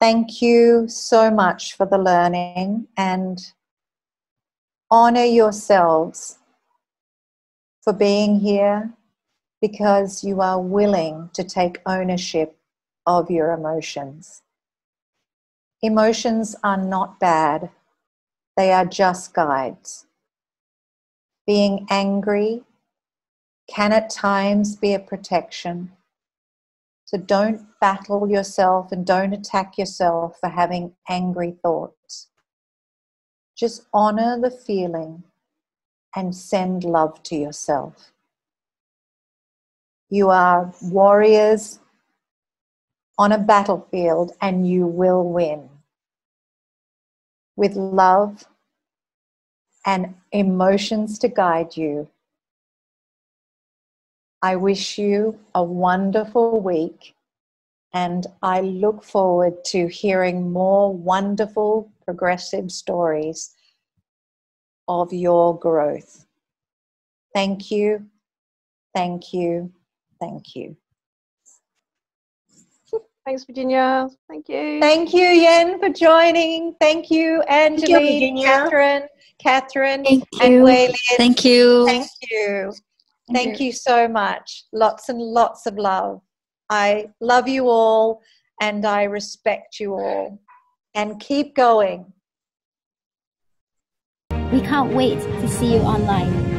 Thank you so much for the learning and honor yourselves for being here because you are willing to take ownership of your emotions. Emotions are not bad, they are just guides. Being angry can at times be a protection. So don't battle yourself and don't attack yourself for having angry thoughts. Just honor the feeling and send love to yourself. You are warriors on a battlefield and you will win. With love and emotions to guide you, I wish you a wonderful week and I look forward to hearing more wonderful progressive stories of your growth. Thank you, thank you, thank you. Thanks, Virginia. Thank you. Thank you, Yen, for joining. Thank you, Angeline, Catherine, Catherine, Thank and you. Waylon. Thank you. Thank you. Thank you so much. Lots and lots of love. I love you all and I respect you all. And keep going. We can't wait to see you online.